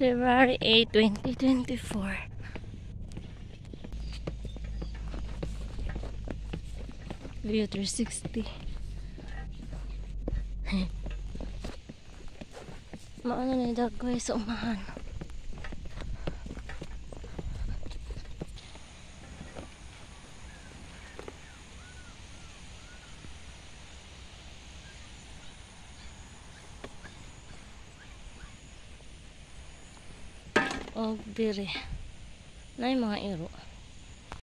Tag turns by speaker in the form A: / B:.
A: February 8, 2024. View 360. Maano na yung dagway sa umahan. Og dire. Na mga iro.